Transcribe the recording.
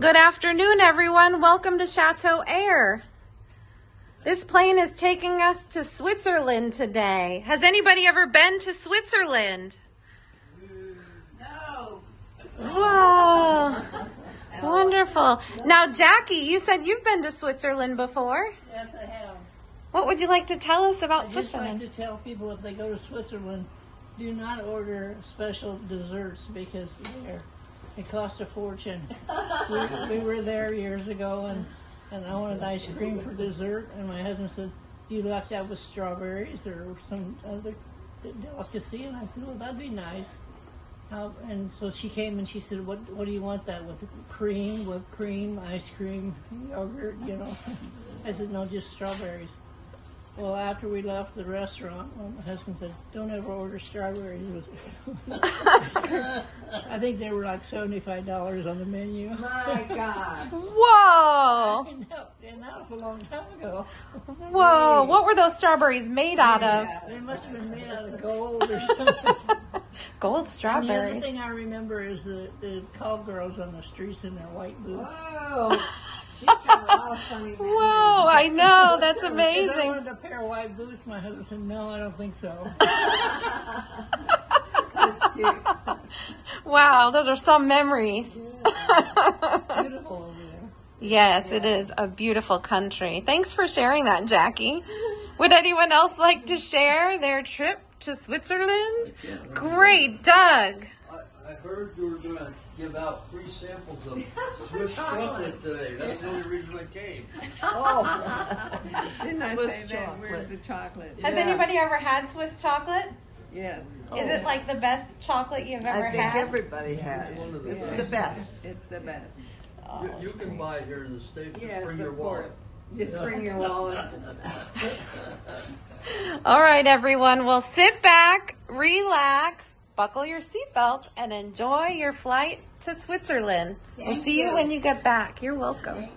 Good afternoon, everyone. Welcome to Chateau Air. This plane is taking us to Switzerland today. Has anybody ever been to Switzerland? No. Whoa. Wonderful. Now, Jackie, you said you've been to Switzerland before. Yes, I have. What would you like to tell us I about just like Switzerland? to tell people if they go to Switzerland, do not order special desserts because they cost a fortune. we, we were there years ago and, and I wanted ice cream for dessert and my husband said, you like that with strawberries or some other delicacy? And I said, well, that'd be nice. How, and so she came and she said, "What what do you want that with? Cream, whipped cream, ice cream, yogurt, you know?" I said, "No, just strawberries." Well, after we left the restaurant, well, my husband said, "Don't ever order strawberries." with I think they were like seventy-five dollars on the menu. My God. Whoa. I know, and that was a long time ago. Whoa. What were those strawberries made out of? They must have been made out of gold or something. Gold And the other thing I remember is the, the call girls on the streets in their white boots. Whoa. She's got a lot of funny memories. Whoa, I know. That's If I amazing. wanted a pair of white boots, my husband said, no, I don't think so. That's cute. Wow, those are some memories. Beautiful over there. Yes, it is a beautiful country. Thanks for sharing that, Jackie. Would anyone else like to share their trip to Switzerland? Great, Doug. I, I heard you were gonna give out free samples of Swiss chocolate today. That's the only reason I came. Didn't I Swiss say that? chocolate. Where's the chocolate? Has anybody ever had Swiss chocolate? Yes. Is it oh. like the best chocolate you've ever I think had? everybody has. One of the It's best. the best. It's the best. You, you can buy it here in the States. Just Yes, bring your of wallet. course. Just bring your wallet. All right, everyone. Well, sit back, relax, buckle your seatbelt, and enjoy your flight to Switzerland. we'll see you when you get back. You're welcome.